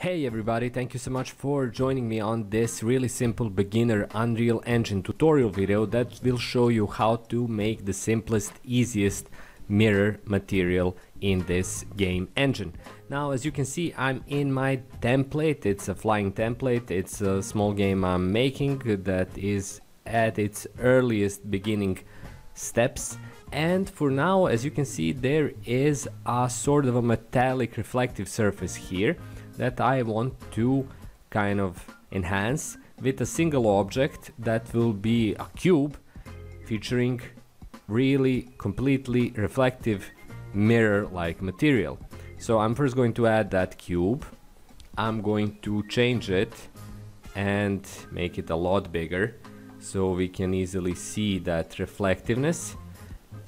Hey everybody, thank you so much for joining me on this really simple beginner Unreal Engine tutorial video that will show you how to make the simplest, easiest mirror material in this game engine. Now as you can see I'm in my template, it's a flying template, it's a small game I'm making that is at its earliest beginning steps. And for now as you can see there is a sort of a metallic reflective surface here that I want to kind of enhance with a single object that will be a cube featuring really completely reflective mirror like material. So I'm first going to add that cube. I'm going to change it and make it a lot bigger so we can easily see that reflectiveness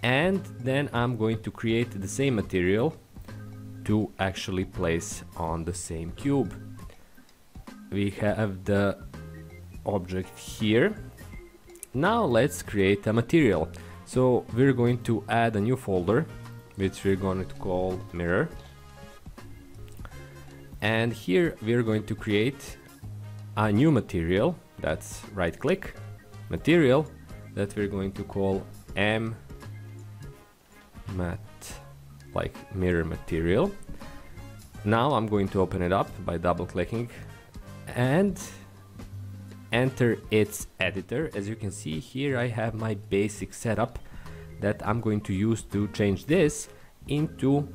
and then I'm going to create the same material to actually place on the same cube. We have the object here. Now let's create a material. So we're going to add a new folder which we're going to call mirror. And here we're going to create a new material that's right click material that we're going to call m mat like mirror material. Now I'm going to open it up by double clicking and enter its editor. As you can see here I have my basic setup that I'm going to use to change this into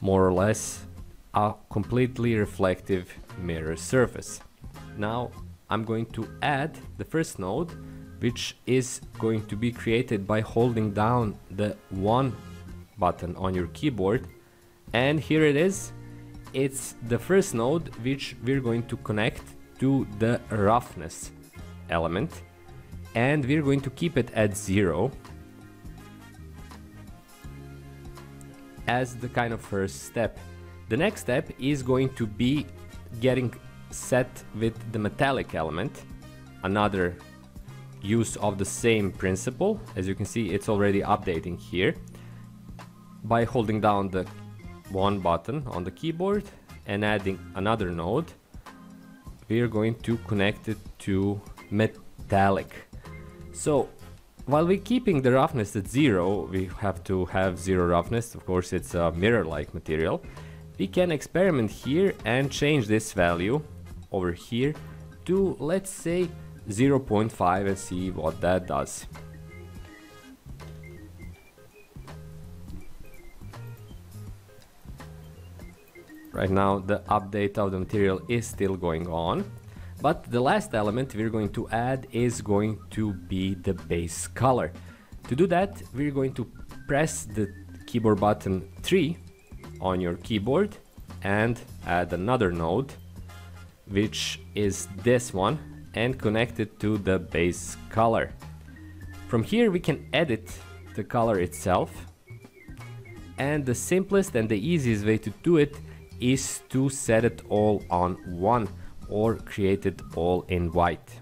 more or less a completely reflective mirror surface. Now I'm going to add the first node which is going to be created by holding down the one button on your keyboard and here it is it's the first node which we're going to connect to the roughness element and we're going to keep it at zero as the kind of first step. The next step is going to be getting set with the metallic element another use of the same principle. As you can see it's already updating here. By holding down the one button on the keyboard and adding another node. We are going to connect it to metallic. So while we're keeping the roughness at zero we have to have zero roughness. Of course it's a mirror like material. We can experiment here and change this value over here to let's say 0.5 and see what that does Right now the update of the material is still going on. But the last element we're going to add is going to be the base color. To do that, we're going to press the keyboard button 3 on your keyboard and add another node, which is this one, and connect it to the base color. From here we can edit the color itself. And the simplest and the easiest way to do it is to set it all on one or create it all in white.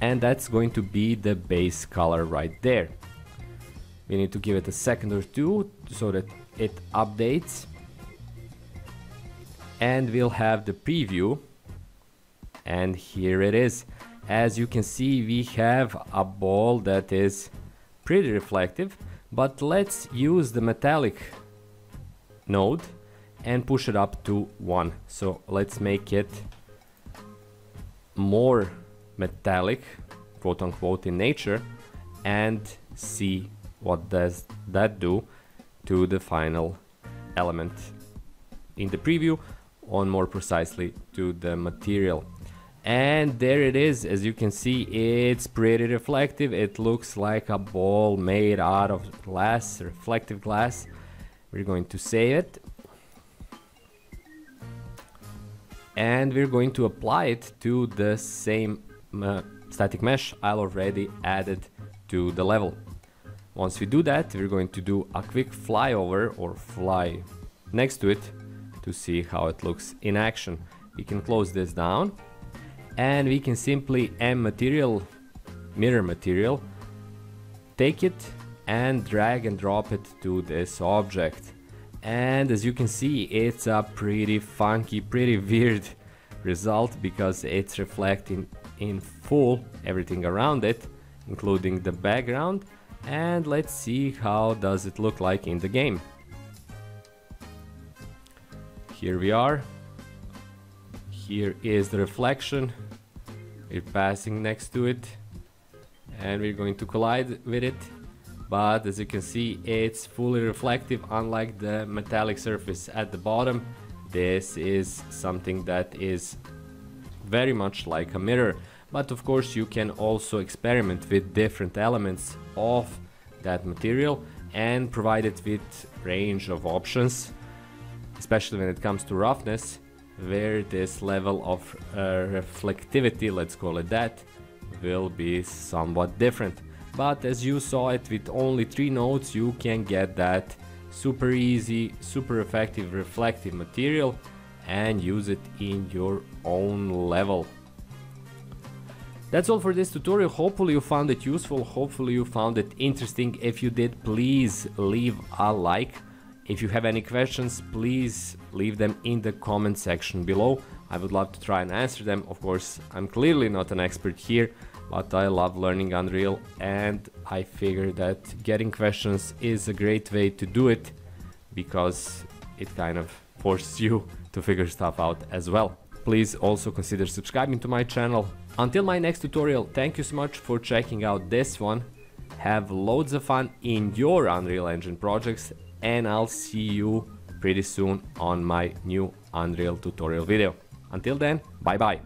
And that's going to be the base color right there. We need to give it a second or two so that it updates. And we'll have the preview. And here it is. As you can see, we have a ball that is pretty reflective, but let's use the metallic node and push it up to 1. So let's make it more metallic, quote unquote, in nature and see what does that do to the final element in the preview on more precisely to the material and there it is. As you can see it's pretty reflective. It looks like a ball made out of glass reflective glass. We're going to save it. And we're going to apply it to the same uh, static mesh I already added to the level. Once we do that we're going to do a quick flyover or fly next to it to see how it looks in action. We can close this down and we can simply m material mirror material take it and drag and drop it to this object. And as you can see, it's a pretty funky, pretty weird result because it's reflecting in full everything around it, including the background. And let's see how does it look like in the game. Here we are. Here is the reflection. We're passing next to it and we're going to collide with it. But as you can see it's fully reflective unlike the metallic surface at the bottom. This is something that is very much like a mirror. But of course you can also experiment with different elements of that material and provide it with range of options especially when it comes to roughness where this level of uh, reflectivity let's call it that will be somewhat different. But as you saw it with only three nodes you can get that super easy, super effective reflective material and use it in your own level. That's all for this tutorial, hopefully you found it useful, hopefully you found it interesting. If you did, please leave a like. If you have any questions, please leave them in the comment section below. I would love to try and answer them. Of course, I'm clearly not an expert here, but I love learning Unreal and I figure that getting questions is a great way to do it because it kind of forces you to figure stuff out as well. Please also consider subscribing to my channel. Until my next tutorial, thank you so much for checking out this one. Have loads of fun in your Unreal Engine projects and I'll see you pretty soon on my new Unreal tutorial video. Until then, bye bye.